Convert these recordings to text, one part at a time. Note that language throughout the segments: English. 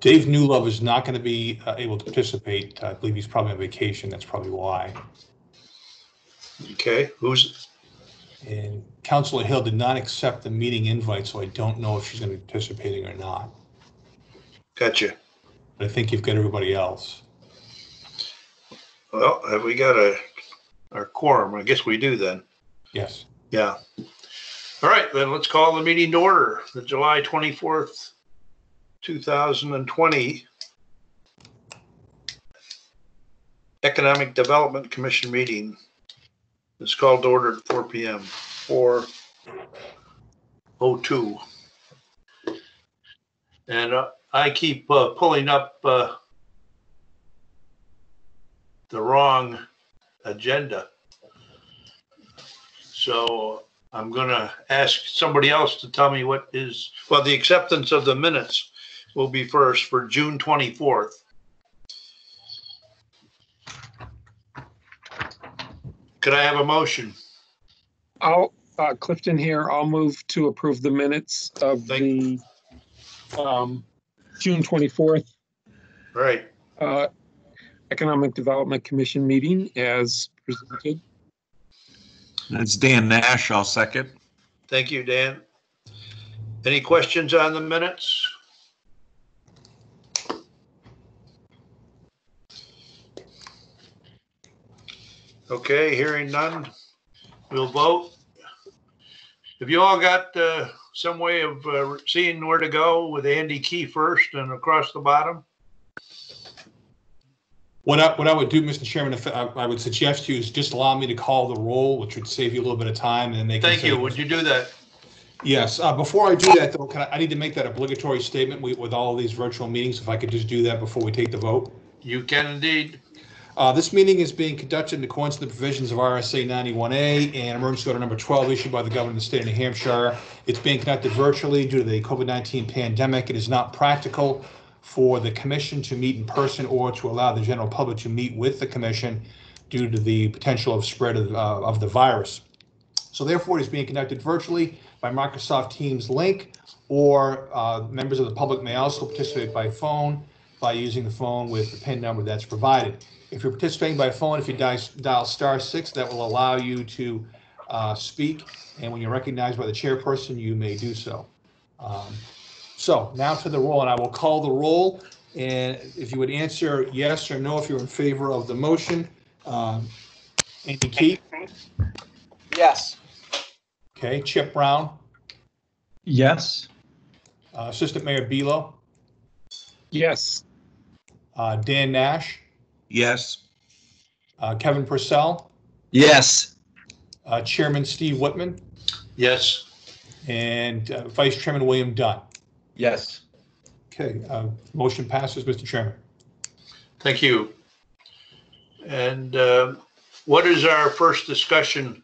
Dave Newlove is not going to be uh, able to participate. I believe he's probably on vacation. That's probably why. Okay, who's, And Councilor Hill did not accept the meeting invite, so I don't know if she's going to be participating or not. gotcha. But I think you've got everybody else. Well, have we got a, our quorum? I guess we do then. Yes. Yeah. All right, then let's call the meeting to order, the July 24th, 2020 Economic Development Commission meeting. It's called to order at 4 PM, 4:02. And uh, I keep uh, pulling up uh, the wrong agenda. So I'm gonna ask somebody else to tell me what is, well, the acceptance of the minutes will be first for June twenty-fourth. Could I have a motion? I'll, uh, Clifton here, I'll move to approve the minutes of the, um, June twenty-fourth, All Right, uh, Economic Development Commission meeting as presented. That's Dan Nash, I'll second. thank you, Dan. Any questions on the minutes? Okay, hearing none, we'll vote. Have you all got uh, some way of uh, seeing where to go with Andy Key first and across the bottom? What I, what I would do, Mr. Chairman, if I, I would suggest to you is just allow me to call the roll, which would save you a little bit of time and then they can. Thank say- you, would you do that? Yes, uh, before I do that though, can I, I need to make that obligatory statement with, with all of these virtual meetings, if I could just do that before we take the vote. You can indeed. Uh, this meeting is being conducted in accordance with the provisions of RSA 91A and emergency order number 12 issued by the governor of the state of New Hampshire. It's being conducted virtually due to the COVID-19 pandemic. It is not practical for the commission to meet in person or to allow the general public to meet with the commission due to the potential of spread of, uh, of the virus. So therefore, it is being conducted virtually by Microsoft Teams link, or uh, members of the public may also participate by phone by using the phone with the PIN number that's provided. If you're participating by phone, if you dial, dial star six, that will allow you to uh, speak, and when you're recognized by the chairperson, you may do so. Um, So now to the roll, and I will call the roll, and if you would answer yes or no if you're in favor of the motion. Um, Andy Key, Yes. okay, Chip Brown, Yes. uh, Assistant Mayor Below, Yes, uh, Dan Nash, Yes. uh, Kevin Purcell, Yes. uh, Chairman Steve Whitman, Yes, and uh, Vice Chairman William Dunn. Yes. Okay, uh, motion passes, Mr. Chairman. thank you. And uh, what is our first discussion?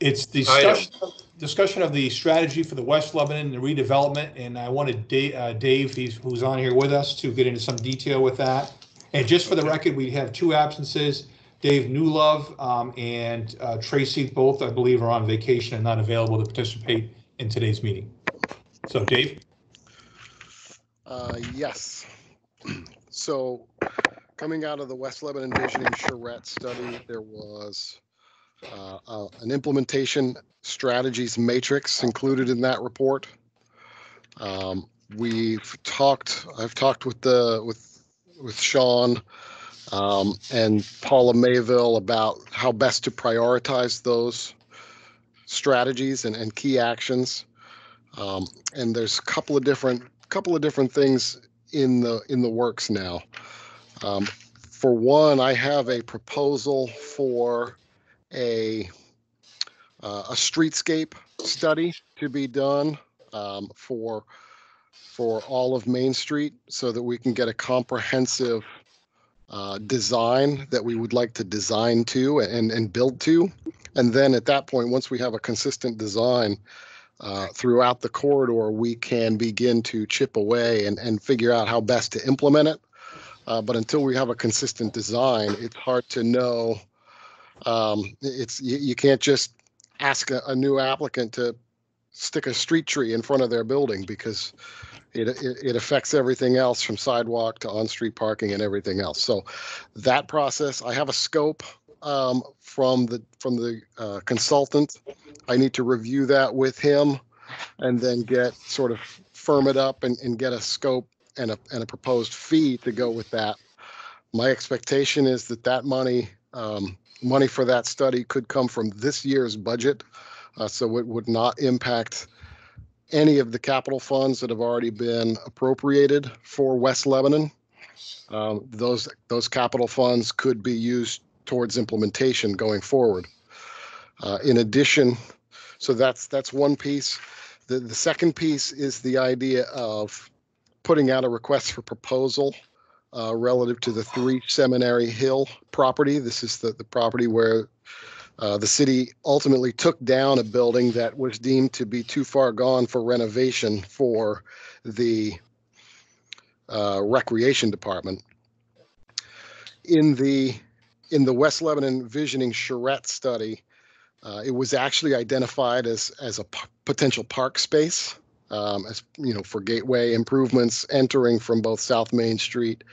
It's the discussion, discussion of the strategy for the West Lebanon and redevelopment, and I wanted Dave, uh, Dave, he's- who's on here with us, to get into some detail with that. And just for the record, we have two absences, Dave Newlove um, and uh, Tracy, both, I believe, are on vacation and not available to participate in today's meeting. So Dave? Uh, yes. So, coming out of the West Lebanon Visioning Charrette study, there was uh, uh, an implementation strategies matrix included in that report. Um, we've talked. I've talked with the with with Sean um, and Paula Maville about how best to prioritize those strategies and, and key actions. Um, and there's a couple of different couple of different things in the in the works now. Um, for one, I have a proposal for a uh, a streetscape study to be done um, for for all of Main Street, so that we can get a comprehensive uh, design that we would like to design to and and build to, and then at that point, once we have a consistent design, uh, throughout the corridor, we can begin to chip away and, and figure out how best to implement it. Uh, but until we have a consistent design, it's hard to know. Um, it's you, you can't just ask a, a new applicant to stick a street tree in front of their building because it, it, it affects everything else from sidewalk to on-street parking and everything else. So that process, I have a scope um, from the, from the uh, consultant. I need to review that with him and then get sort of firm it up and, and get a scope and a, and a proposed fee to go with that. My expectation is that that money, um, money for that study could come from this year's budget. Uh, so it would not impact any of the capital funds that have already been appropriated for West Lebanon. Um, those, those capital funds could be used towards implementation going forward. Uh, in addition, so that's, that's one piece. The, the second piece is the idea of putting out a request for proposal uh, relative to the three Seminary Hill property. This is the, the property where uh, the city ultimately took down a building that was deemed to be too far gone for renovation for the uh, recreation department. In the in the West Lebanon Visioning Charrette study, uh, it was actually identified as as a p- potential park space, um, as you know, for gateway improvements entering from both South Main Street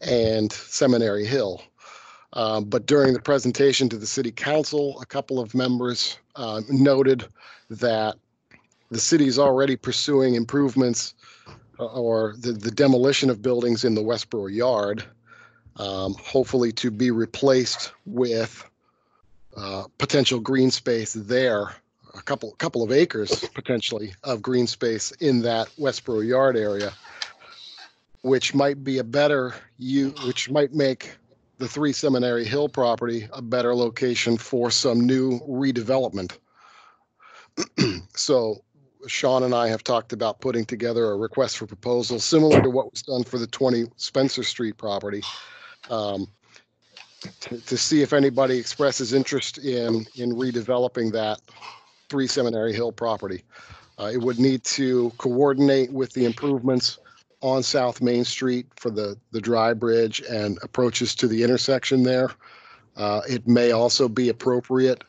and Seminary Hill. Um, but during the presentation to the city council, a couple of members uh, noted that the city is already pursuing improvements uh, or the, the demolition of buildings in the Westboro Yard, um, hopefully to be replaced with uh, potential green space there, a couple couple of acres potentially of green space in that Westboro Yard area, which might be a better you, which might make the Three Seminary Hill property a better location for some new redevelopment. so Sean and I have talked about putting together a request for proposal similar to what was done for the 20 Spencer Street property. Um, to, to see if anybody expresses interest in, in redeveloping that Three Seminary Hill property. Uh, it would need to coordinate with the improvements on South Main Street for the, the dry bridge and approaches to the intersection there. Uh, it may also be appropriate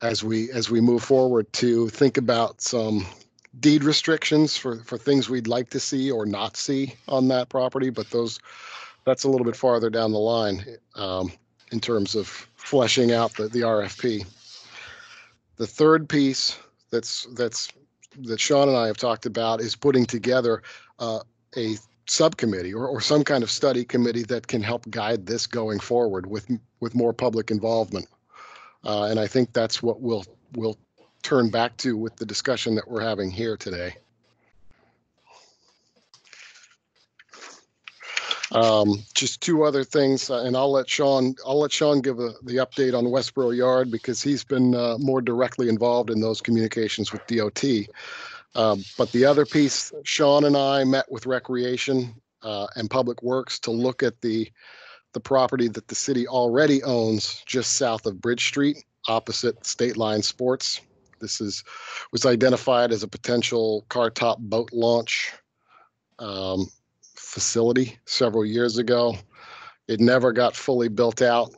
as we, as we move forward to think about some deed restrictions for, for things we'd like to see or not see on that property, but those, that's a little bit farther down the line um, in terms of fleshing out the, the RFP. The third piece that's, that's, that Sean and I have talked about is putting together uh, a subcommittee or, or some kind of study committee that can help guide this going forward with with more public involvement. Uh, and I think that's what we'll we'll turn back to with the discussion that we're having here today. Um, just two other things, uh, and I'll let Sean, I'll let Sean give a, the update on Westboro Yard because he's been uh, more directly involved in those communications with DOT. Um, but the other piece, Sean and I met with Recreation uh, and Public Works to look at the the property that the city already owns just south of Bridge Street, opposite State Line Sports. This is was identified as a potential car top boat launch um, facility several years ago. It never got fully built out.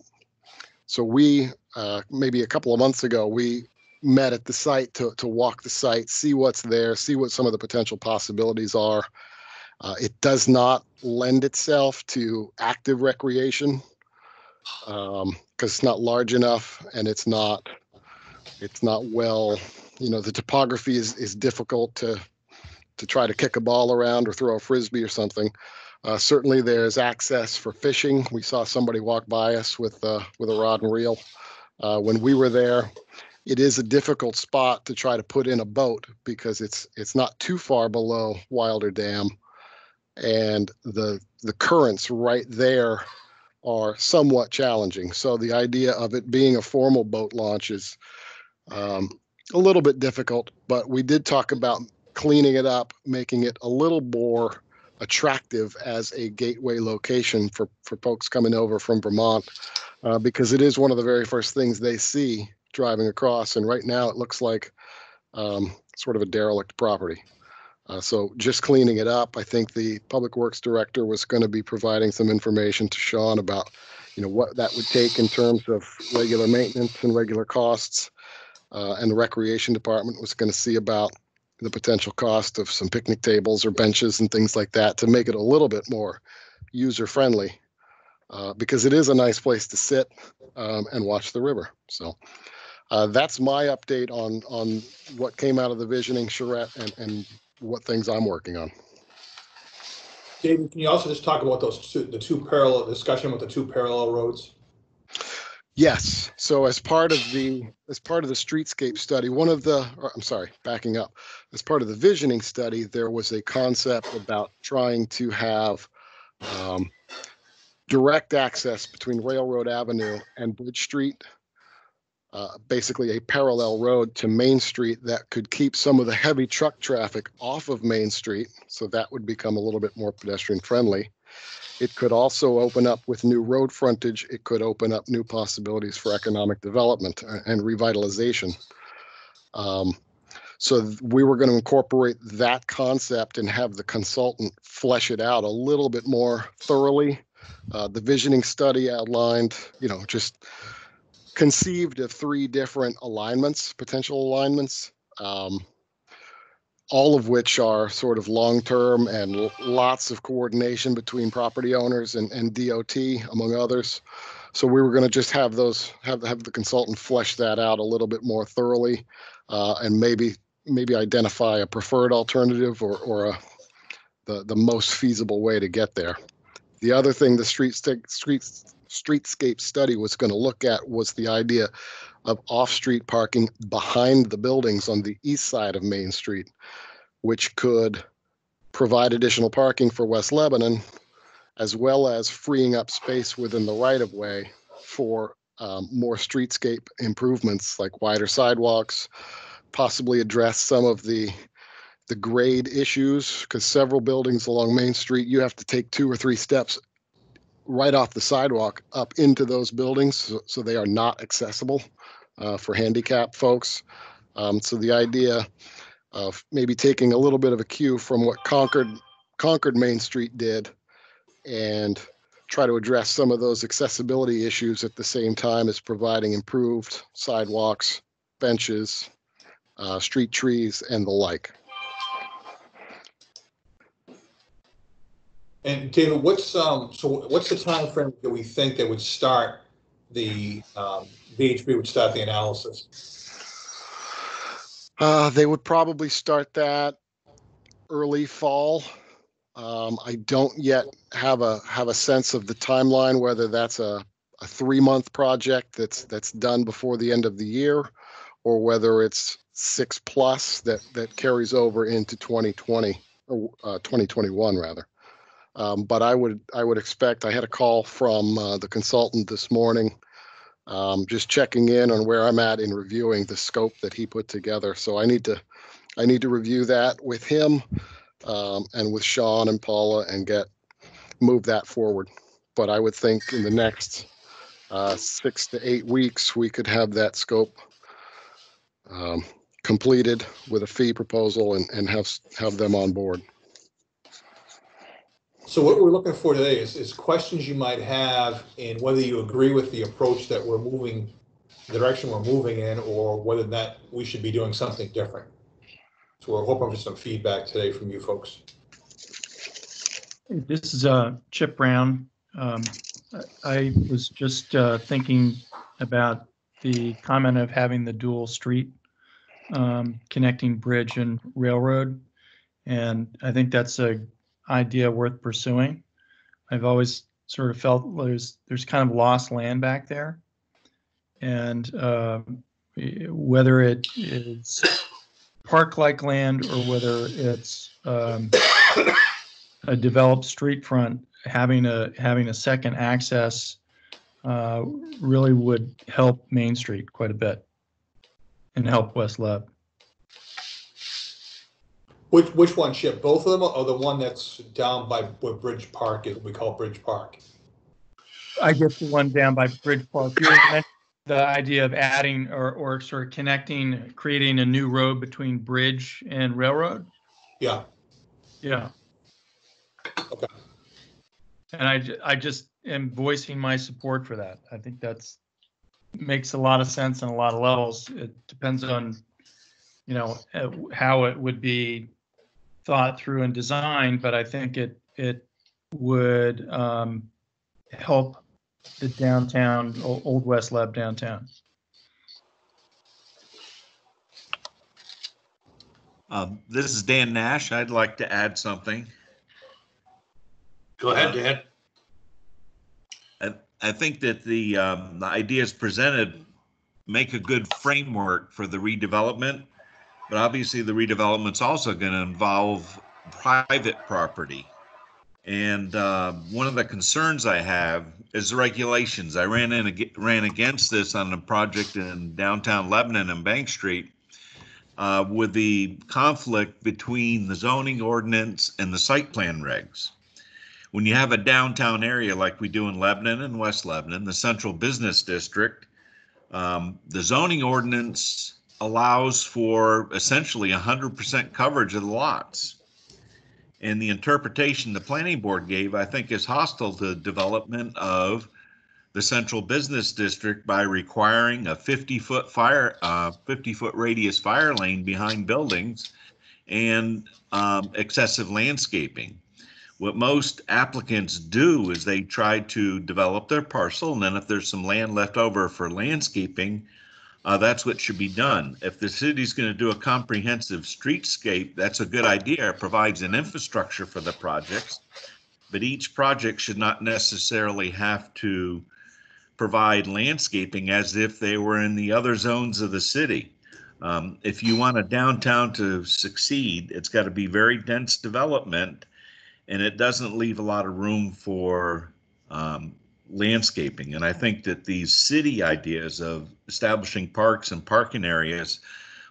So we, uh, maybe a couple of months ago, we met at the site to, to walk the site, see what's there, see what some of the potential possibilities are. Uh, it does not lend itself to active recreation because it's not large enough and it's not it's not well you know the topography is is difficult to to try to kick a ball around or throw a frisbee or something. Uh, certainly there's access for fishing. We saw somebody walk by us with uh, with a rod and reel uh, when we were there it is a difficult spot to try to put in a boat because it's it's not too far below wilder dam and the the currents right there are somewhat challenging. So the idea of it being a formal boat launch is um, a little bit difficult, but we did talk about cleaning it up, making it a little more attractive as a gateway location for, for folks coming over from Vermont, uh, because it is one of the very first things they see driving across. And right now it looks like um, sort of a derelict property. Uh, so just cleaning it up, I think the public works director was going to be providing some information to Sean about, you know, what that would take in terms of regular maintenance and regular costs. Uh, and the recreation department was going to see about the potential cost of some picnic tables or benches and things like that to make it a little bit more user friendly. Uh, because it is a nice place to sit um, and watch the river. So uh, that's my update on on what came out of the visioning charrette and, and what things I'm working on. David, can you also just talk about those two, the two parallel, discussion with the two parallel roads? Yes. So as part of the as part of the streetscape study, one of the or, I'm sorry, backing up. As part of the visioning study, there was a concept about trying to have um, direct access between Railroad Avenue and Bridge Street. Uh, basically, a parallel road to Main Street that could keep some of the heavy truck traffic off of Main Street, so that would become a little bit more pedestrian friendly. It could also open up with new road frontage. It could open up new possibilities for economic development and revitalization. Um, so we were going to incorporate that concept and have the consultant flesh it out a little bit more thoroughly. Uh, the visioning study outlined, you know, just conceived of three different alignments, potential alignments. Um, all of which are sort of long-term and l- lots of coordination between property owners and, and DOT, among others. So we were going to just have those, have, have the consultant flesh that out a little bit more thoroughly uh, and maybe, maybe identify a preferred alternative or, or a, the, the most feasible way to get there. The other thing the street, street, streetscape study was going to look at was the idea of off-street parking behind the buildings on the east side of Main Street, which could provide additional parking for West Lebanon, as well as freeing up space within the right-of-way for um, more streetscape improvements like wider sidewalks, possibly address some of the the grade issues, because several buildings along Main Street, you have to take two or three steps right off the sidewalk up into those buildings, so, so they are not accessible uh, for handicap folks. Um, so the idea of maybe taking a little bit of a cue from what Concord Concord Main Street did and try to address some of those accessibility issues at the same time as providing improved sidewalks, benches, uh, street trees, and the like. And David, what's, um, so what's the time frame that we think that would start the, um, VHB would start the analysis? Uh, they would probably start that early fall. Um, I don't yet have a have a sense of the timeline, whether that's a, a three month project that's that's done before the end of the year, or whether it's six plus that that carries over into 2020 or uh, 2021 rather. Um, but I would I would expect. I had a call from uh, the consultant this morning um, just checking in on where I'm at in reviewing the scope that he put together. So I need to, I need to review that with him um, and with Sean and Paula and get, move that forward. But I would think in the next uh, six to eight weeks, we could have that scope um, completed with a fee proposal and, and have, have them on board. So what we're looking for today is, is questions you might have and whether you agree with the approach that we're moving, the direction we're moving in, or whether that we should be doing something different. So we're hoping for some feedback today from you folks. This is uh, Chip Brown. Um, I was just uh, thinking about the comment of having the dual street um, connecting bridge and railroad. And I think that's a idea worth pursuing. I've always sort of felt there's, there's kind of lost land back there. And eh, whether it is park-like land or whether it's um, a developed street front, having a, having a second access uh, really would help Main Street quite a bit and help West Leb. Which, which one, Chip? Both of them or the one that's down by where Bridge Park is, we call Bridge Park? I guess the one down by Bridge Park, the idea of adding or, or sort of connecting, creating a new road between Bridge and Railroad? Yeah, Yeah. Okay. And I, I just am voicing my support for that. I think that's, makes a lot of sense on a lot of levels. It depends on you know, uh, how it would be thought through and designed, but I think it, it would um, help the downtown, Old West Leb downtown. Um, This is Dan Nash. I'd like to add something. Go ahead, Dan. I, I think that the, um, the ideas presented make a good framework for the redevelopment. But obviously the redevelopment's also going to involve private property. And, uh, one of the concerns I have is the regulations. I ran in, ran against this on a project in downtown Lebanon and Bank Street. Uh, with the conflict between the zoning ordinance and the site plan regs when you have a downtown area like we do in Lebanon and West Lebanon, the central business district, um, the zoning ordinance allows for essentially 100% coverage of the lots. And the interpretation the planning board gave, I think, is hostile to development of the central business district by requiring a 50-foot fire, uh, 50-foot radius fire lane behind buildings and um, excessive landscaping what most applicants do is they try to develop their parcel, and then if there's some land left over for landscaping, uh, that's what should be done. If the city's going to do a comprehensive streetscape, that's a good idea. It provides an infrastructure for the projects. But each project should not necessarily have to provide landscaping as if they were in the other zones of the city. Um, if you want a downtown to succeed, it's got to be very dense development and it doesn't leave a lot of room for um, landscaping. And I think that these city ideas of establishing parks and parking areas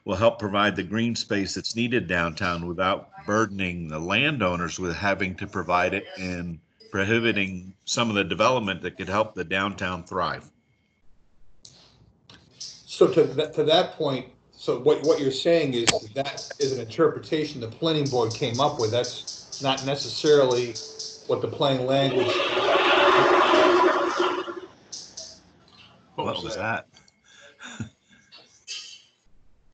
will help provide the green space that's needed downtown without burdening the landowners with having to provide it and prohibiting some of the development that could help the downtown thrive. So to that, to that point, so what, what you're saying is that is an interpretation the planning board came up with. That's not necessarily what the plain language. What was that?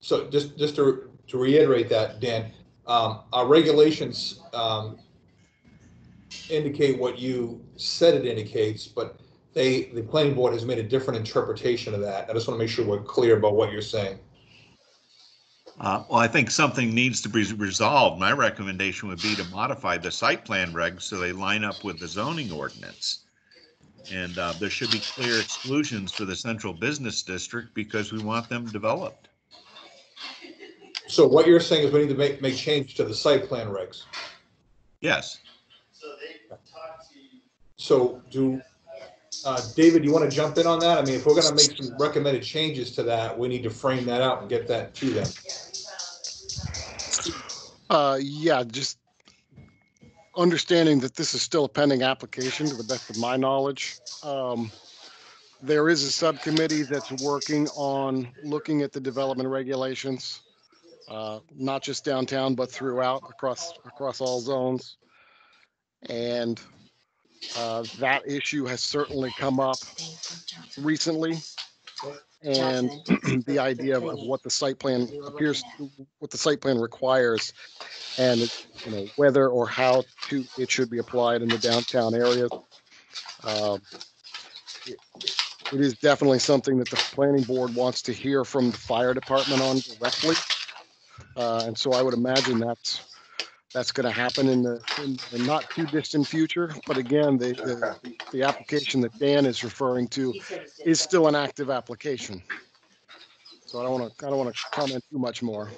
So just, just to, to reiterate that, Dan, um, our regulations, um, indicate what you said it indicates, but they, the planning board has made a different interpretation of that. I just want to make sure we're clear about what you're saying. Uh, well, I think something needs to be resolved. My recommendation would be to modify the site plan regs so they line up with the zoning ordinance. And, uh, there should be clear exclusions for the central business district because we want them developed. So what you're saying is we need to make, make change to the site plan regs. Yes. So they talk to So do, uh, David, you want to jump in on that? I mean, if we're gonna make some recommended changes to that, we need to frame that out and get that to them. Uh, yeah, just understanding that this is still a pending application to the best of my knowledge. Um, there is a subcommittee that's working on looking at the development regulations. Uh, not just downtown, but throughout, across, across all zones. And, uh, that issue has certainly come up recently. And the idea of what the site plan appears, what the site plan requires and, you know, whether or how to, it should be applied in the downtown areas. Um, it- It is definitely something that the planning board wants to hear from the fire department on directly. Uh, and so I would imagine that's, that's gonna happen in the, in the not too distant future. But again, the, the, the application that Dan is referring to is still an active application. So I don't wanna, I don't wanna comment too much more.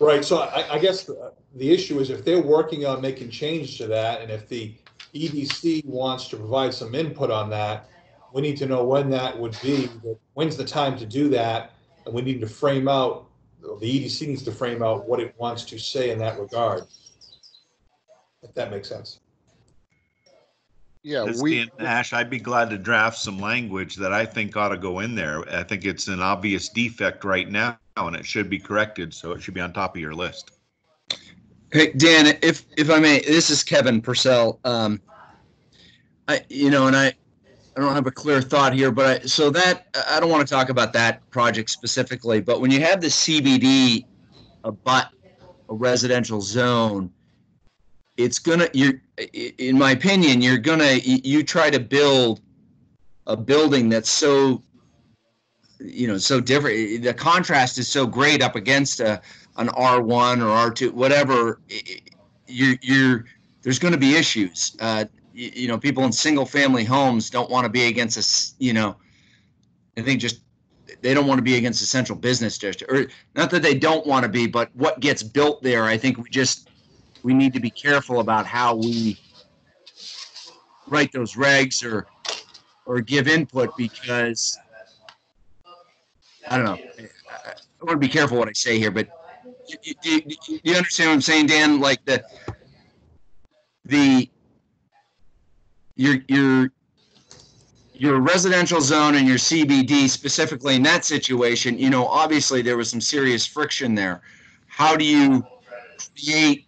Right, so I, I guess the, the issue is if they're working on making change to that, and if the EDC wants to provide some input on that, we need to know when that would be, when's the time to do that, and we need to frame out, the EDC needs to frame out what it wants to say in that regard. If that makes sense. Yeah, This we, Dan Nash, I'd be glad to draft some language that I think ought to go in there. I think it's an obvious defect right now and it should be corrected, so it should be on top of your list. Hey, Dan, if, if I may, this is Kevin Purcell. Um, I, you know, and I, I don't have a clear thought here, but I, so that I don't want to talk about that project specifically. But when you have the CBD abut a residential zone, it's gonna you're in my opinion you're gonna you try to build a building that's so you know so different the contrast is so great up against a an r1 or r2 whatever you're you're there's going to be issues uh you, know people in single family homes don't want to be against us you know i think just they don't want to be against the central business district or not that they don't want to be but what gets built there i think we just we need to be careful about how we write those regs or or give input because I don't know. I, I want to be careful what I say here, but you, you- you understand what I'm saying, Dan? Like the the your your your residential zone and your CBD specifically in that situation, you know, obviously there was some serious friction there. How do you create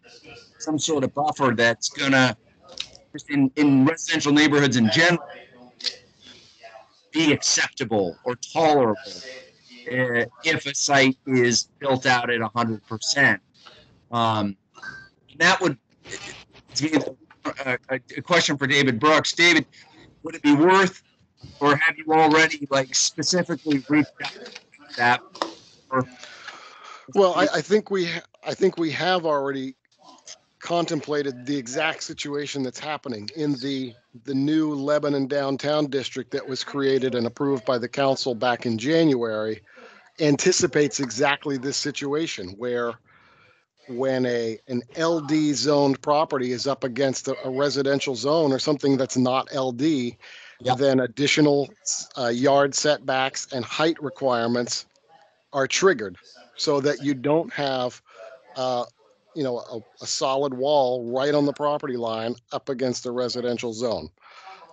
some sort of buffer that's gonna in, in residential neighborhoods in general be acceptable or tolerable uh, if a site is built out at 100%. Um, that would a, a, a question for David Brooks. David, would it be worth, or have you already like specifically reached out that? Or, Well, I, I think we, I think we have already contemplated the exact situation that's happening in the, the new Lebanon downtown district that was created and approved by the council back in January anticipates exactly this situation where when a, an LD zoned property is up against a, a residential zone or something that's not LD, Yep. then additional uh, yard setbacks and height requirements are triggered so that you don't have, uh, you know, a, a solid wall right on the property line up against the residential zone.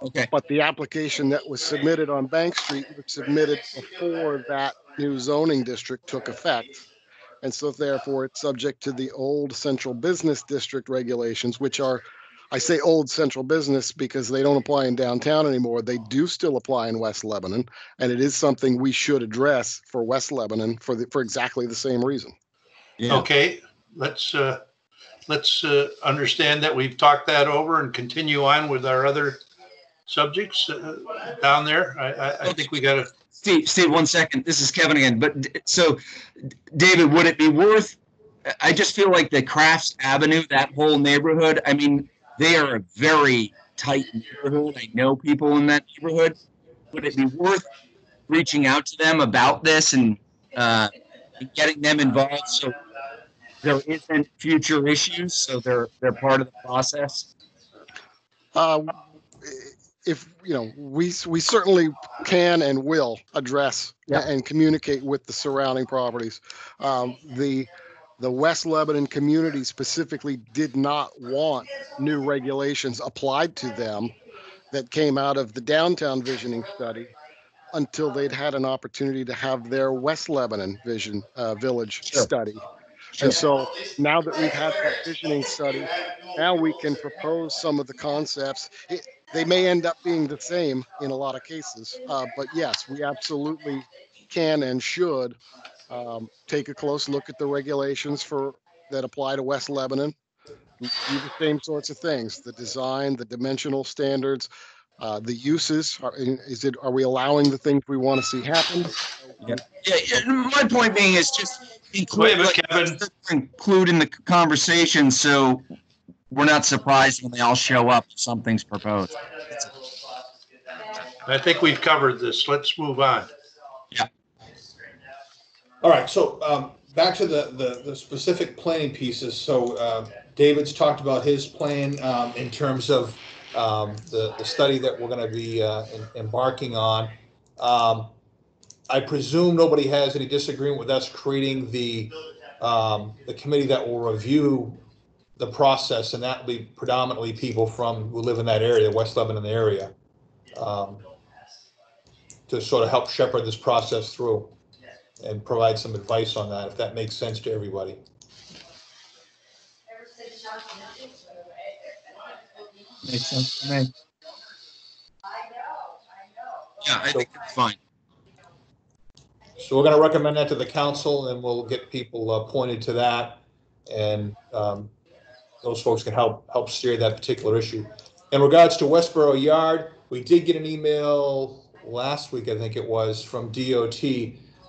okay. But the application that was submitted on Bank Street was submitted before that new zoning district took effect. And so therefore it's subject to the old central business district regulations, which are, I say old central business because they don't apply in downtown anymore. They do still apply in West Lebanon. And it is something we should address for West Lebanon for the, for exactly the same reason. Yeah. Okay, let's, uh, let's, uh, understand that we've talked that over and continue on with our other subjects, uh, down there. I, I, I think we gotta, Steve, Steve, one second. This is Kevin again. But so, David, would it be worth? I just feel like the Crafts Avenue, that whole neighborhood. I mean, they are a very tight neighborhood. I know people in that neighborhood. Would it be worth reaching out to them about this and uh, getting them involved so there isn't future issues? So they're they're part of the process. Uh, If, you know, we, we certainly can and will address and communicate with the surrounding properties. Um, The, the West Lebanon community specifically did not want new regulations applied to them that came out of the downtown visioning study until they'd had an opportunity to have their West Lebanon vision, uh, village Sure. study. Sure. And so now that we've had that visioning study, now we can propose some of the concepts. It, they may end up being the same in a lot of cases, uh, but yes, we absolutely can and should um, take a close look at the regulations for that apply to West Lebanon. Do the same sorts of things: the design, the dimensional standards, uh, the uses. Are, is it? Are we allowing the things we want to see happen? Yeah, yeah, my point being is just Wait include, a minute, like, Kevin. include in the conversation so we're not surprised when they all show up, if something's proposed. I think we've covered this. Let's move on. Yeah. All right, so um, back to the, the, the specific planning pieces. So uh, David's talked about his plan um, in terms of um, the, the study that we're going to be uh, em- embarking on. Um, I presume nobody has any disagreement with us creating the, um, the committee that will review the process, and that will be predominantly people from, who live in that area, West Lebanon area, um, to sort of help shepherd this process through and provide some advice on that, if that makes sense to everybody. Makes sense to me. Yeah, I think it's fine. So we're gonna recommend that to the council and we'll get people uh, pointed to that. And um, those folks can help, help steer that particular issue. In regards to Westboro Yard, we did get an email last week, I think it was, from DOT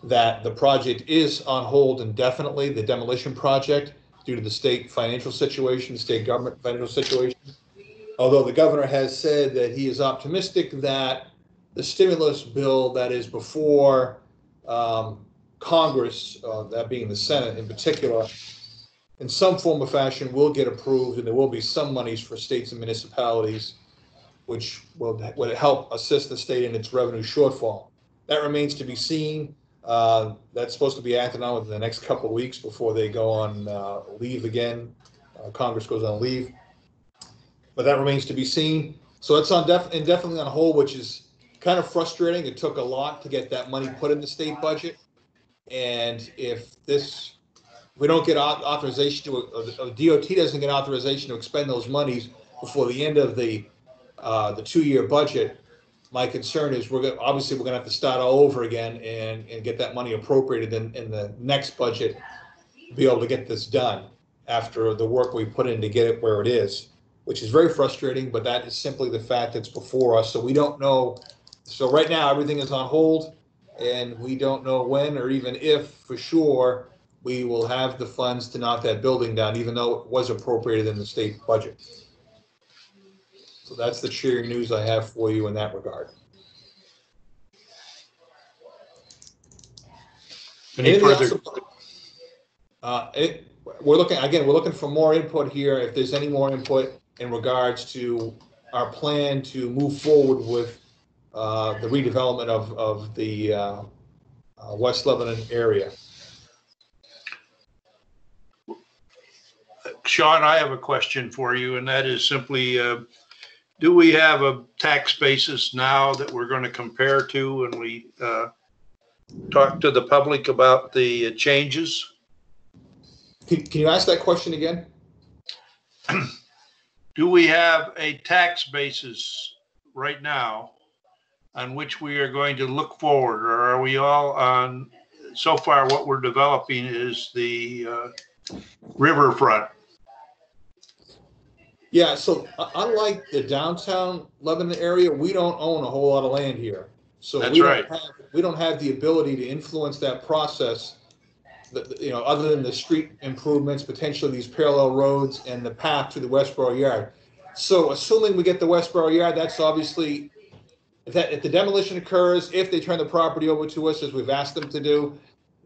that the project is on hold indefinitely, the demolition project, due to the state financial situation, state government financial situation. Although the governor has said that he is optimistic that the stimulus bill that is before um, Congress, uh, that being the Senate in particular, in some form or fashion will get approved and there will be some monies for states and municipalities which will, would help assist the state in its revenue shortfall. That remains to be seen. Uh, That's supposed to be acted on within the next couple of weeks before they go on uh, leave again. Uh, Congress goes on leave. But that remains to be seen. So it's on def, indefinitely on hold, which is kind of frustrating. It took a lot to get that money put in the state budget. And if this, we don't get authorization to, uh, uh, DOT doesn't get authorization to expend those monies before the end of the, uh, the two-year budget, my concern is we're gonna, obviously, we're gonna have to start all over again and, and get that money appropriated in, in the next budget, to be able to get this done after the work we put in to get it where it is, which is very frustrating, but that is simply the fact that's before us. So we don't know so right now, everything is on hold, and we don't know when or even if, for sure, we will have the funds to knock that building down, even though it was appropriated in the state budget. So that's the cheering news I have for you in that regard. Any Anything else? further, Uh, it, we're looking, again, we're looking for more input here, if there's any more input in regards to our plan to move forward with, uh, the redevelopment of, of the, uh, uh, West Lebanon area. Sean, I have a question for you, and that is simply, uh, do we have a tax basis now that we're going to compare to when we uh, talk to the public about the changes? Can, can you ask that question again? Do we have a tax basis right now on which we are going to look forward, or are we all on, so far what we're developing is the uh, riverfront? Yeah, so uh, unlike the downtown Lebanon area, we don't own a whole lot of land here. So That's we don't right. have, we don't have the ability to influence that process. You know, other than the street improvements, potentially these parallel roads and the path to the Westboro Yard. So assuming we get the Westboro Yard, that's obviously, if that, if the demolition occurs, if they turn the property over to us as we've asked them to do,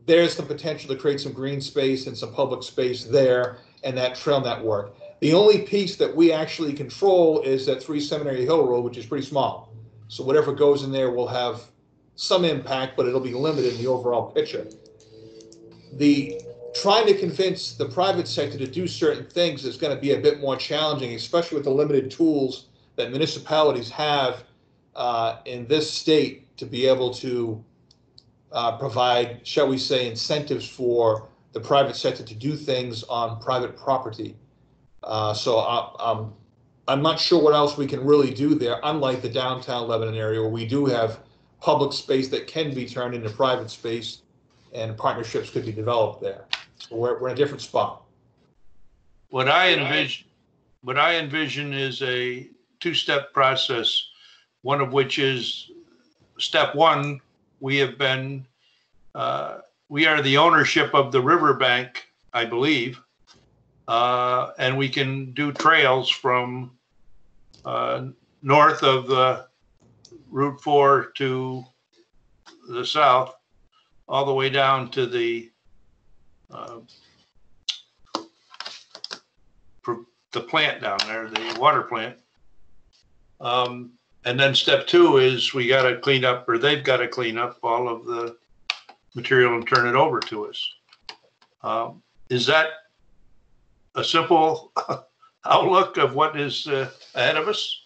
there's the potential to create some green space and some public space there and that trail network. The only piece that we actually control is that three Seminary Hill Road, which is pretty small. So whatever goes in there will have some impact, but it'll be limited in the overall picture. The, trying to convince the private sector to do certain things is gonna be a bit more challenging, especially with the limited tools that municipalities have uh, in this state to be able to uh, provide, shall we say, incentives for the private sector to do things on private property. Uh, so I, um, I'm not sure what else we can really do there, unlike the downtown Lebanon area where we do have public space that can be turned into private space and partnerships could be developed there. So we're, we're in a different spot. What I envision, what I envision is a two-step process, one of which is, step one, we have been, uh, we are the ownership of the riverbank, I believe. Uh, and we can do trails from, uh, north of the Route Four to the south, all the way down to the, uh, the plant down there, the water plant. Um, and then step two is we gotta clean up, or they've gotta clean up all of the material and turn it over to us. Um, is that a simple outlook of what is uh, ahead of us?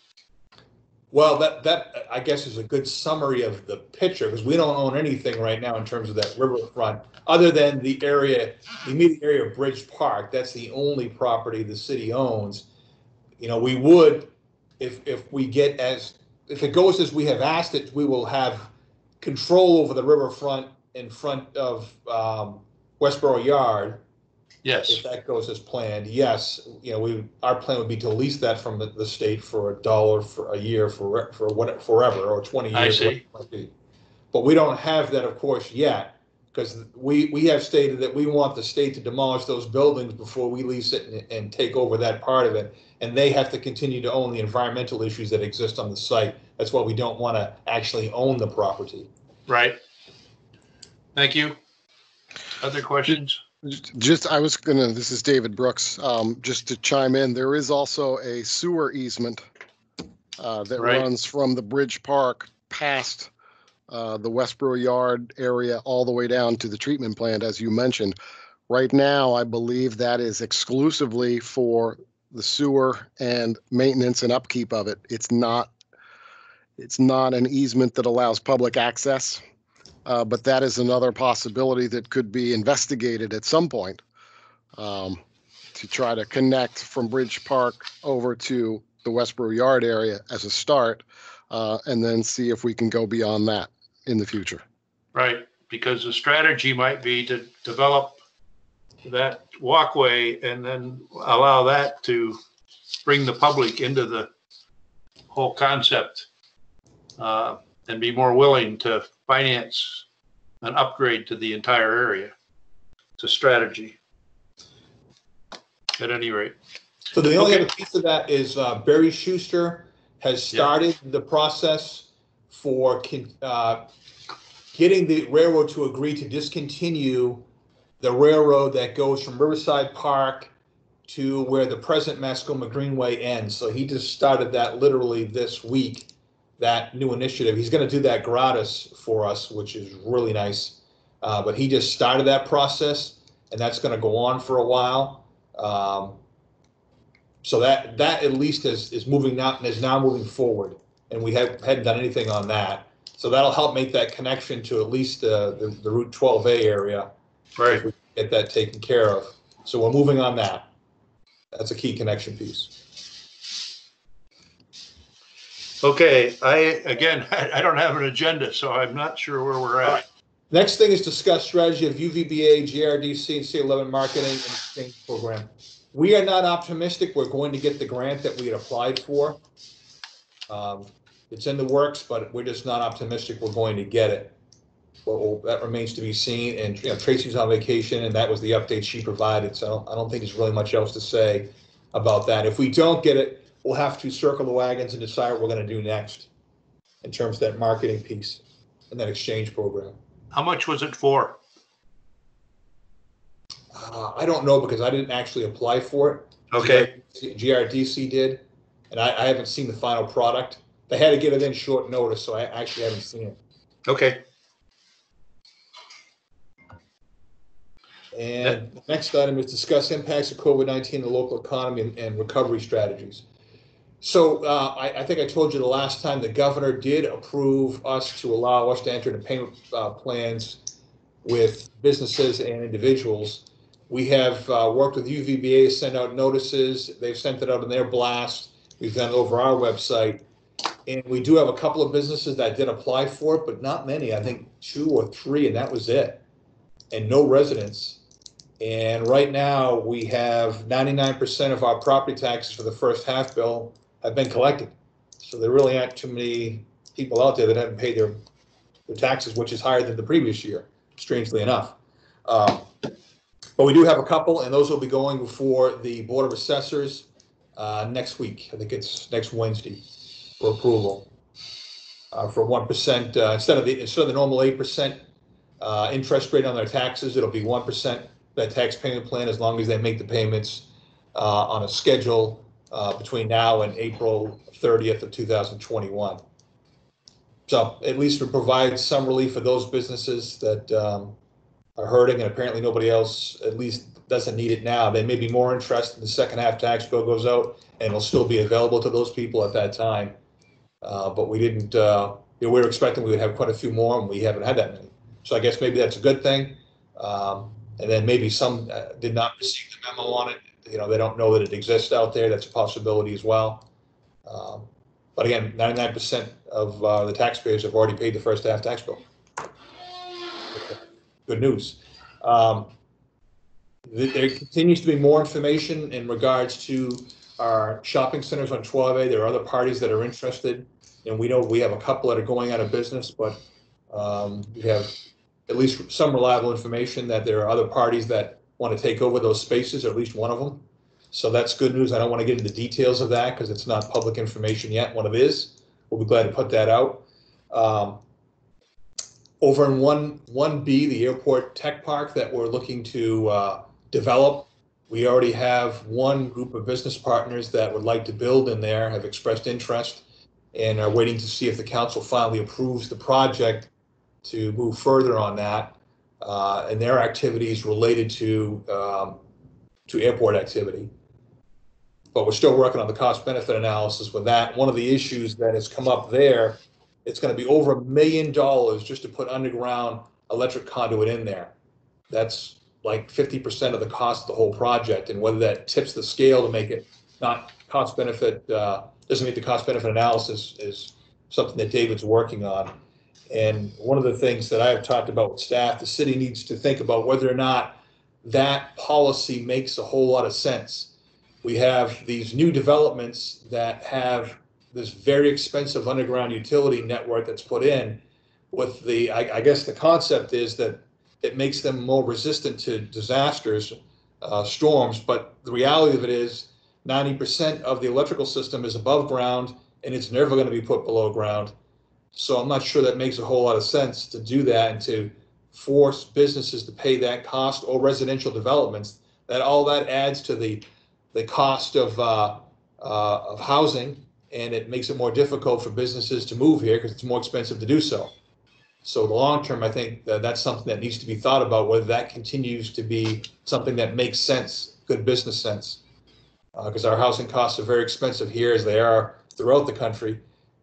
Well, that, that, I guess, is a good summary of the picture, because we don't own anything right now in terms of that riverfront, other than the area, the immediate area of Bridge Park, that's the only property the city owns. You know, we would, if, if we get as, if it goes as we have asked it, we will have control over the riverfront in front of, um, Westboro Yard. Yes, If that goes as planned, yes, you know, we, our plan would be to lease that from the, the state for a dollar for a year for, for what, forever, or twenty years. I see. whatever it might be. But we don't have that, of course, yet, because we, we have stated that we want the state to demolish those buildings before we lease it and, and take over that part of it. And they have to continue to own the environmental issues that exist on the site. That's why we don't want to actually own the property. right. Thank you. Other questions? Just, I was gonna, this is David Brooks, um, just to chime in, there is also a sewer easement uh, that Right. runs from the Bridge Park past uh, the Westboro Yard area all the way down to the treatment plant, as you mentioned. Right now, I believe that is exclusively for the sewer and maintenance and upkeep of it. It's not, it's not an easement that allows public access. Uh, but that is another possibility that could be investigated at some point um, to try to connect from Bridge Park over to the Westboro Yard area as a start, uh, and then see if we can go beyond that in the future. Right, because the strategy might be to develop that walkway and then allow that to bring the public into the whole concept. uh, And be more willing to finance an upgrade to the entire area. It's a strategy. At any rate, So the only Okay. other piece of that is uh, Barry Schuster has started the process for uh, getting the railroad to agree to discontinue the railroad that goes from Riverside Park to where the present Mascoma Greenway ends. So he just started that literally this week, that new initiative. He's going to do that gratis for us, which is really nice. Uh, But he just started that process, and that's going to go on for a while. Um, so that, that at least is, is moving now, and is now moving forward, and we have, hadn't done anything on that. So that'll help make that connection to at least, uh, the, the Route twelve A area, right, we get that taken care of. So we're moving on that. That's a key connection piece. Okay, I, again, I don't have an agenda, so I'm not sure where we're at. Next thing is discuss strategy of UVBA, GRDC, and C11 marketing and exchange program. We are not optimistic we're going to get the grant that we had applied for. Um, It's in the works, but we're just not optimistic we're going to get it. Well, that remains to be seen, and, you know, Tracy's on vacation, and that was the update she provided, so I don't think there's really much else to say about that. If we don't get it, we'll have to circle the wagons and decide what we're gonna do next in terms of that marketing piece and that exchange program. How much was it for? Uh, I don't know because I didn't actually apply for it. Okay, GRDC did, and I, I haven't seen the final product. They had to get it in short notice, so I actually haven't seen it. okay, And the next item is discuss impacts of COVID-19 on the local economy and, and recovery strategies. So, uh, I, I think I told you the last time, the governor did approve us to allow us to enter into payment, uh, plans with businesses and individuals. We have, uh, worked with UVBA, to send out notices, they've sent it out in their blast, we've done it over our website. And we do have a couple of businesses that did apply for it, but not many, I think two or three, and that was it. And no residents. And right now, we have ninety-nine percent of our property taxes for the first half bill have been collected. So there really aren't too many people out there that haven't paid their, their taxes, which is higher than the previous year, strangely enough. Um, But we do have a couple, and those will be going before the Board of Assessors uh, next week. I think it's next Wednesday for approval. Uh, For one percent, instead of the, instead of the normal eight percent uh, interest rate on their taxes, it'll be one percent that tax payment plan as long as they make the payments uh, on a schedule uh, between now and April 30th of 2021. So at least it provides some relief for those businesses that um, are hurting and apparently nobody else at least doesn't need it now. They may be more interested in the second half tax bill goes out and it'll still be available to those people at that time. Uh, But we didn't, uh, you know, we were expecting we would have quite a few more and we haven't had that many. So I guess maybe that's a good thing. Um, and then maybe some uh, did not receive the memo on it. You know, they don't know that it exists out there. That's a possibility as well. Um, But again, ninety-nine percent of uh, the taxpayers have already paid the first half tax bill. Good news. Um, th- There continues to be more information in regards to our shopping centers on 12A. There are other parties that are interested. And we know we have a couple that are going out of business, but um, we have at least some reliable information that there are other parties that want to take over those spaces, or at least one of them. So that's good news. I don't want to get into details of that because it's not public information yet. When it is, we'll be glad to put that out. Um, Over in one, one B, the airport tech park that we're looking to uh, develop, we already have one group of business partners that would like to build in there, have expressed interest, and are waiting to see if the council finally approves the project to move further on that. Uh, and their activities related to, um, to airport activity. But we're still working on the cost benefit analysis with that. One of the issues that has come up there, it's gonna be over a million dollars just to put underground electric conduit in there. That's like fifty percent of the cost of the whole project, and whether that tips the scale to make it not cost benefit, uh, doesn't meet the cost benefit analysis is something that David's working on. And one of the things that I've talked about with staff, the city needs to think about whether or not that policy makes a whole lot of sense. We have these new developments that have this very expensive underground utility network that's put in with the, I, I guess the concept is that it makes them more resistant to disasters, uh, storms, but the reality of it is ninety percent of the electrical system is above ground and it's never gonna be put below ground. So I'm not sure that makes a whole lot of sense to do that and to force businesses to pay that cost or residential developments. That all that adds to the, the cost of, uh, uh, of housing and it makes it more difficult for businesses to move here because it's more expensive to do so. So the long term, I think that that's something that needs to be thought about, whether that continues to be something that makes sense, good business sense. Because our housing costs are very expensive here as they are throughout the country.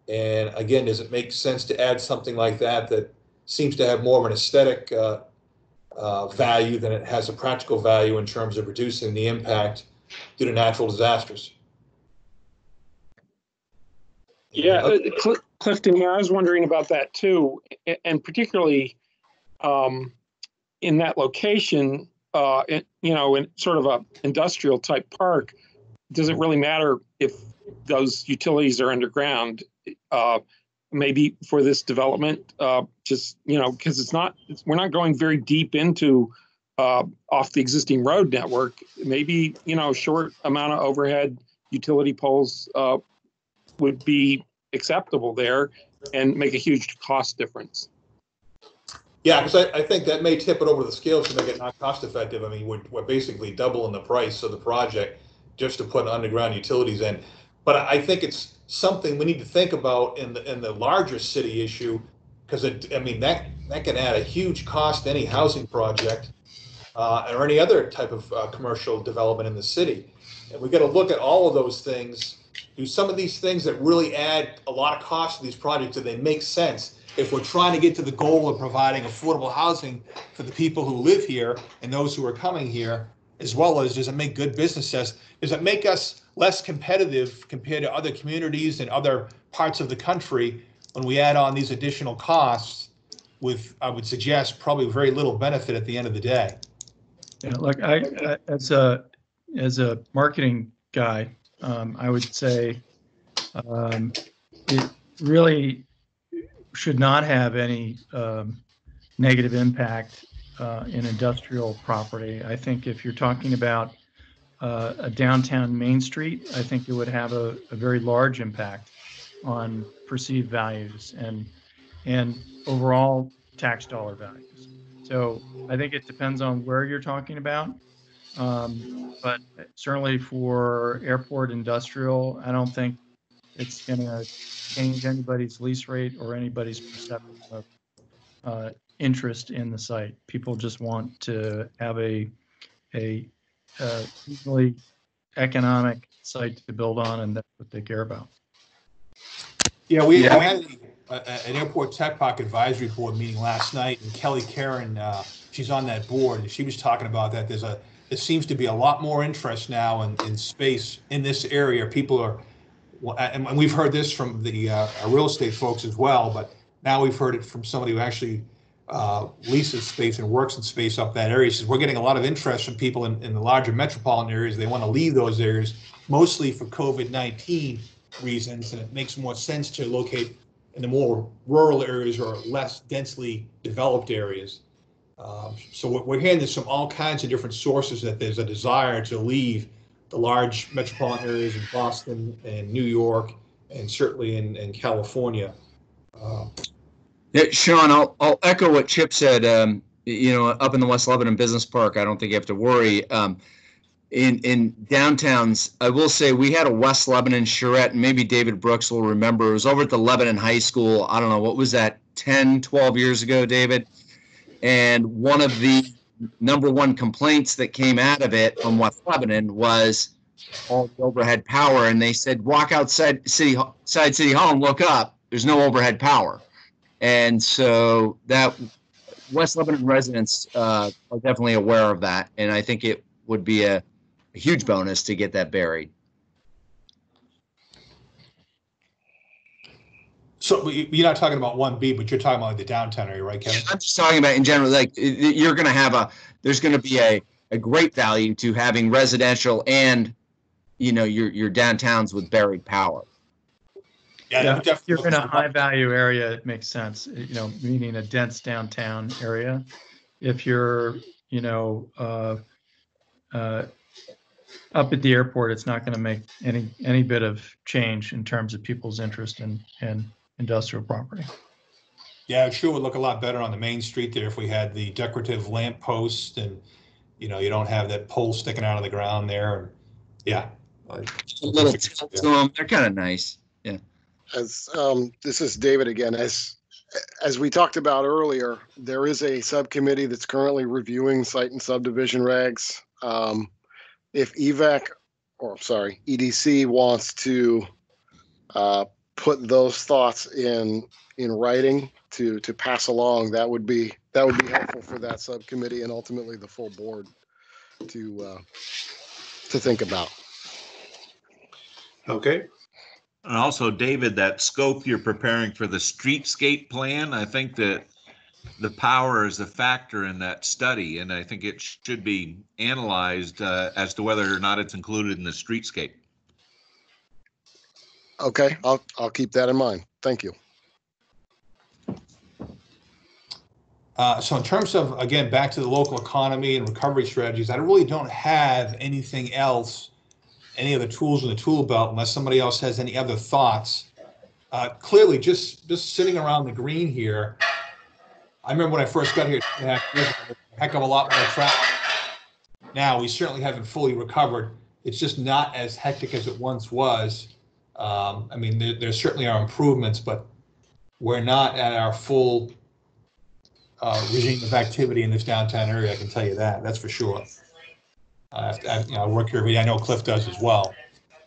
And again, does it make sense to add something like that that seems to have more of an aesthetic uh, uh, value than it has a practical value in terms of reducing the impact due to natural disasters? Yeah, uh, Cl- Clifton here, I was wondering about that too, and particularly um, in that location, uh, in- you know, in sort of a industrial type park, does it really matter if those utilities are underground? Uh, Maybe for this development, uh, just, you know, because it's not, it's- we're not going very deep into uh, off the existing road network. Maybe, you know, short amount of overhead utility poles uh, would be acceptable there and make a huge cost difference. Yeah, because I, I think that may tip it over the scales to make it not cost effective. I mean, we're, we're basically doubling the price of the project just to put underground utilities in. But I I think it's something we need to think about in the, in the larger city issue. Because it, I mean, that, that can add a huge cost to any housing project uh, or any other type of uh, commercial development in the city. And we got to look at all of those things. Do some of these things that really add a lot of cost to these projects, do they make sense? If we're trying to get to the goal of providing affordable housing for the people who live here and those who are coming here, as well as does it make good business sense? Does it make us less competitive compared to other communities and other parts of the country when we add on these additional costs with, I would suggest, probably very little benefit at the end of the day? Yeah, look, I, I- as a, as a marketing guy, um, I would say, um, it really should not have any, um, negative impact, uh, in industrial property. I think if you're talking about, uh, a downtown Main Street, I think it would have a, a very large impact on perceived values and, and overall tax dollar values. So I think it depends on where you're talking about. Um, but certainly for airport industrial, I don't think it's gonna change anybody's lease rate or anybody's perception of uh, interest in the site. People just want to have a, a uh, easily economic site to build on, and that's what they care about. Yeah, we we Yeah. had a- a- an airport tech park advisory board meeting last night, and Kelly Karen, uh, she's on that board, and she was talking about that. There's a, there seems to be a lot more interest now in, in space in this area. People are well, and and we've heard this from the uh, real estate folks as well, but now we've heard it from somebody who actually uh, leases space and works in space up that area. Says we're getting a lot of interest from people in, in the larger metropolitan areas. They want to leave those areas mostly for COVID-19 reasons, and it makes more sense to locate in the more rural areas or less densely developed areas. Um, So we're- we're hearing this from all kinds of different sources that there's a desire to leave the large metropolitan areas in Boston and New York and certainly in, in California. Um, Yeah, Sean, I'll, I'll echo what Chip said. Um, you know, up in the West Lebanon Business Park, I don't think you have to worry. Um, in in downtowns, I will say we had a West Lebanon charrette, and maybe David Brooks will remember. It was over at the Lebanon High School. I don't know what was that, 10, 12 years ago, David. And one of the number one complaints that came out of it from West Lebanon was all the overhead power, and they said walk outside city side city hall and look up. There's no overhead power. And so that West Lebanon residents uh, are definitely aware of that, and I think it would be a, a huge bonus to get that buried. So you- you're not talking about one B, but you're talking about the downtown area, right, Kevin? I'm just talking about in general, like you're going to have a, there's going to be a, a great value to having residential and, you know, your your downtowns with buried power. Yeah, Yeah, that if you're in a high value area, it makes sense, you know, meaning a dense downtown area. If you're, you know, uh, uh, up at the airport, it's not going to make any, any bit of change in terms of people's interest in, in industrial property. Yeah, it sure would look a lot better on the main street there if we had the decorative lamp post and, you know, you don't have that pole sticking out of the ground there. Yeah. I- A little tilt to them, they're kind of nice. As, um, this is David again, as, as we talked about earlier, there is a subcommittee that's currently reviewing site and subdivision regs. Um, if EVAC, or I'm sorry, EDC wants to, uh, put those thoughts in, in writing to, to pass along, that would be, that would be helpful for that subcommittee and ultimately the full board to, uh, to think about. Okay, And also, David, that scope you're preparing for the streetscape plan, I think that the power is a factor in that study, and I think it should be analyzed uh, as to whether or not it's included in the streetscape. Okay, I'll, I'll keep that in mind. Thank you. Uh, so in terms of, again, back to the local economy and recovery strategies, I really don't have anything else, any of the tools in the tool belt unless somebody else has any other thoughts. Uh, clearly, just, just sitting around the green here, I remember when I first got here, a heck of a lot more traffic. Now, we certainly haven't fully recovered. It's just not as hectic as it once was. Um, I mean, there, there certainly are improvements, but we're not at our full uh, regime of activity in this downtown area, I can tell you that, that's for sure. Uh, I, I- you know, I work here, day. I know Cliff does as well.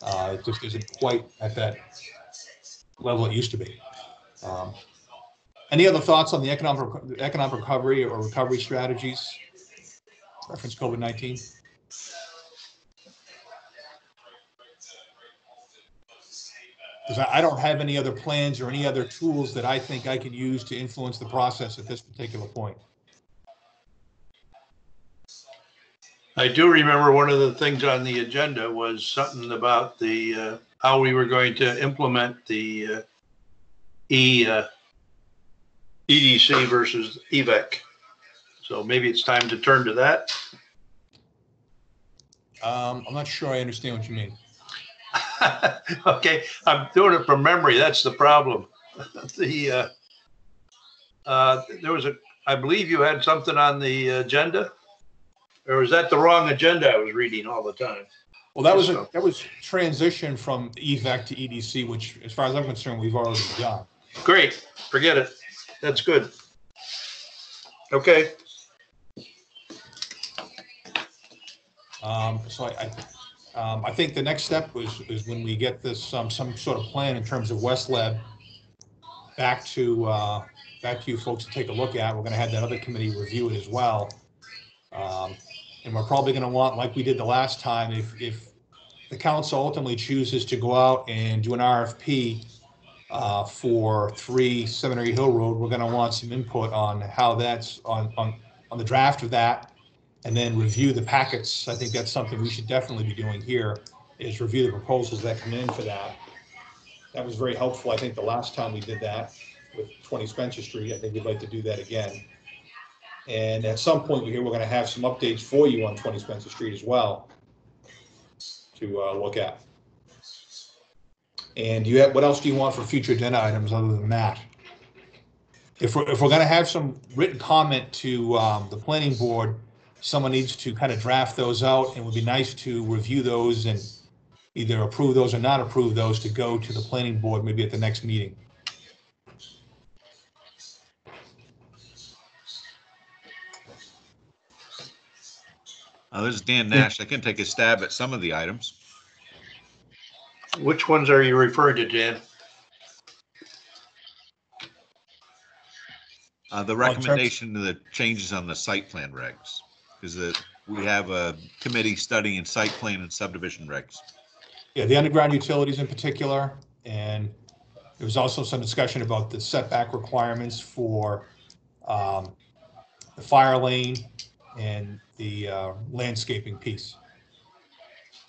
Uh, it just isn't quite at that level it used to be. Um, Any other thoughts on the economic, economic recovery or recovery strategies? Reference COVID-19? Because I, I don't have any other plans or any other tools that I think I can use to influence the process at this particular point. I do remember one of the things on the agenda was something about the, uh, how we were going to implement the uh, E, uh, EDC versus EVEC. So maybe it's time to turn to that. Um, I'm not sure I understand what you mean. Okay, I'm doing it from memory. That's the problem. The, uh, uh, there was a, I believe you had something on the agenda? Or was that the wrong agenda I was reading all the time? Well, that was, a- that was transition from EVAC to EDC, which, as far as I'm concerned, we've already done. Great, forget it. That's good. Okay, Um, so I, I, um, I think the next step was, is when we get this, um, some sort of plan in terms of West Leb back to, uh, back to you folks to take a look at. We're gonna have that other committee review it as well. Um, and we're probably gonna want, like we did the last time, if, if the council ultimately chooses to go out and do an RFP uh, for three Seminary Hill Road, we're gonna want some input on how that's, on, on, on the draft of that, and then review the packets. I think that's something we should definitely be doing here, is review the proposals that come in for that. That was very helpful, I think, the last time we did that with 20 Spencer Street. I think we'd like to do that again. And at some point here, we're gonna have some updates for you on 20 Spencer Street as well to uh, look at. And you have, what else do you want for future agenda items other than that? If we're, if we're gonna have some written comment to um, the planning board, someone needs to kind of draft those out, and it would be nice to review those and either approve those or not approve those to go to the planning board maybe at the next meeting. Uh, this is Dan Nash. I can take a stab at some of the items. Which ones are you referring to, Dan? Uh, the recommendation to the changes on the site plan regs is that we have a committee studying site plan and subdivision regs. Yeah, the underground utilities in particular, and there was also some discussion about the setback requirements for um, the fire lane and the uh, landscaping piece.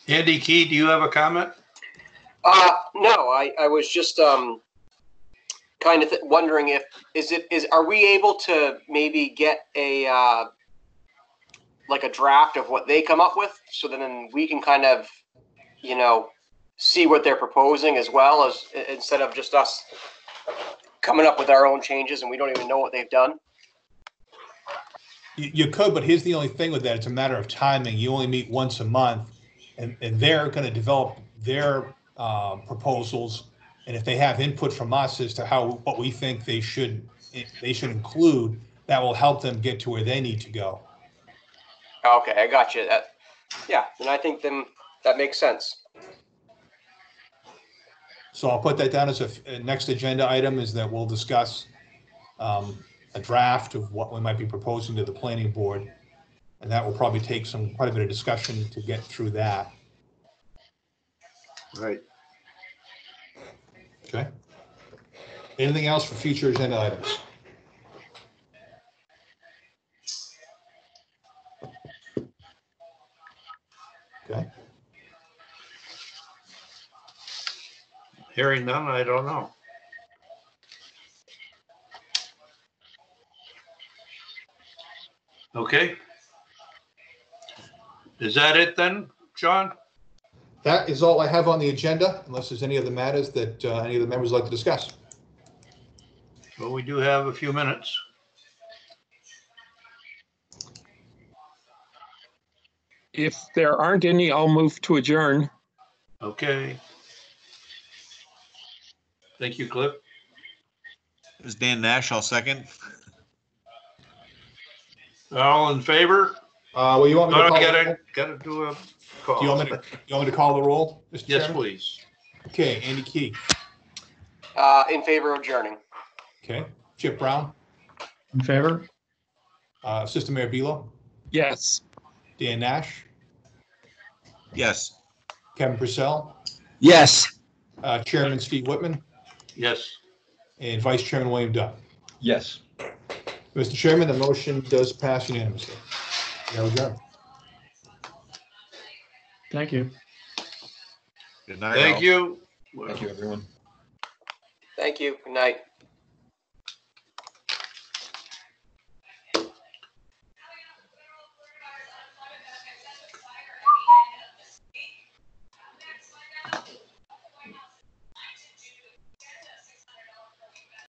Andy Key, do you have a comment? Uh, no, I, I was just, um, kind of th- wondering if, is it, is, are we able to maybe get a, uh, like a draft of what they come up with? So that then we can kind of, you know, see what they're proposing as well as, instead of just us coming up with our own changes and we don't even know what they've done? You, could, but here's the only thing with that, it's a matter of timing. You only meet once a month, and, and they're gonna develop their um, proposals. And if they have input from us as to how, what we think they should, they should include, that will help them get to where they need to go. Okay, I got you. That, yeah, and I think then that makes sense. So I'll put that down as a next agenda item is that we'll discuss um, a draft of what we might be proposing to the planning board. And that will probably take some, quite a bit of discussion to get through that, Right. okay? Anything else for future agenda items? Okay, Hearing none, I don't know. Okay. Is that it then, John? that is all I have on the agenda, unless there's any other matters that uh, any of the members would like to discuss. Well, we do have a few minutes. If there aren't any, I'll move to adjourn. Okay. Thank you, Cliff. This is Dan Nash. I'll second. All in favor? Uh, well, you want me to call? the gotta, roll? gotta do a Do you want me to, you want me to call the roll? Mr. Yes, Chairman? please. Okay, Andy Key, Uh, in favor of adjourning. okay, Chip Brown, In favor? uh, Assistant Mayor Below, Yes. Dan Nash, Yes. Kevin Purcell, Yes. uh, Chairman Steve Whitman, Yes. and Vice Chairman William Dunn. Yes. Mr. Chairman, the motion does pass unanimously. Now adjourned. Thank you. Good night. Thank all. you. Thank you, everyone. Thank you. Good night.